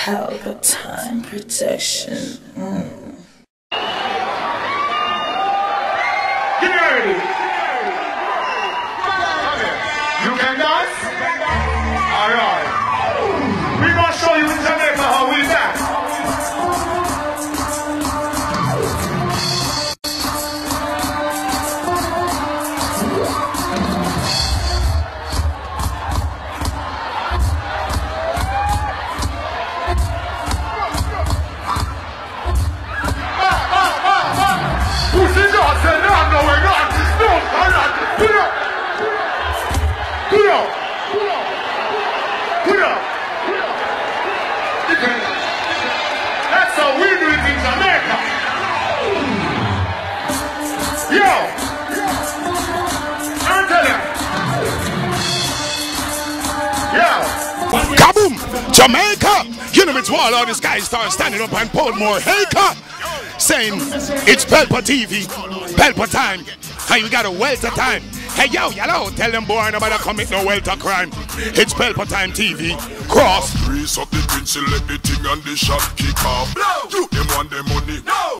Palpatine protection. Mm. Get ready. You can dance? Alright. We show That's how we do it in Jamaica. Yo. Yo. Kaboom! Jamaica! You know it's wall all this guys start standing up and pull more Haker saying it's Pelpa TV, Pelpa time, and you got a welter time. Hey yo, yellow, tell them boy nobody commit no welter crime. It's Pelpa time TV. Cross. Grease up the pencil, let the thing and the shot kick off. You them want the money.